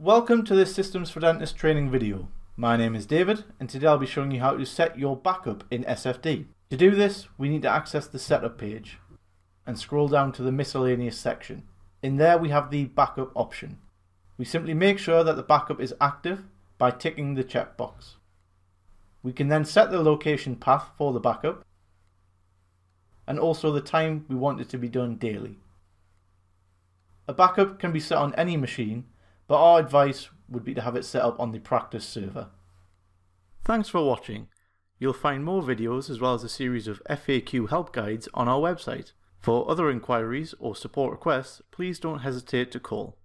Welcome to this Systems for Dentists training video. My name is David and today I'll be showing you how to set your backup in SFD. To do this we need to access the setup page and scroll down to the miscellaneous section. In there we have the backup option. We simply make sure that the backup is active by ticking the checkbox. We can then set the location path for the backup and also the time we want it to be done daily. A backup can be set on any machine but our advice would be to have it set up on the practice server. Thanks for watching. You'll find more videos as well as a series of FAQ help guides on our website. For other inquiries or support requests, please don't hesitate to call.